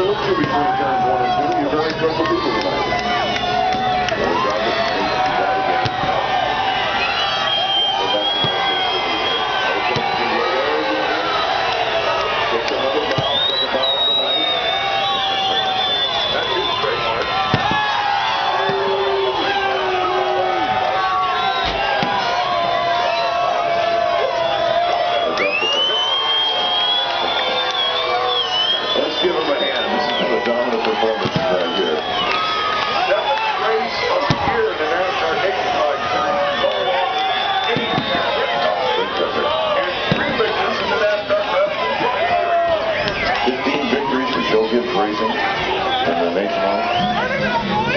told you we broke up. Gibbs Racing in the nationwide.